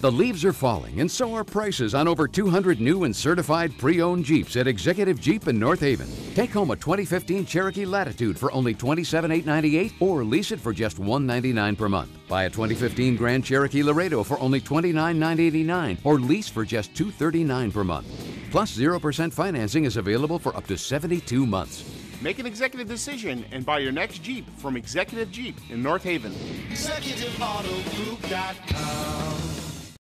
The leaves are falling, and so are prices on over 200 new and certified pre owned Jeeps at Executive Jeep in North Haven. Take home a 2015 Cherokee Latitude for only $27,898 or lease it for just $199 per month. Buy a 2015 Grand Cherokee Laredo for only $29,989 or lease for just $239 per month. Plus, 0% financing is available for up to 72 months. Make an executive decision and buy your next Jeep from Executive Jeep in North Haven. ExecutiveAutoGroup.com.